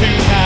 tonight.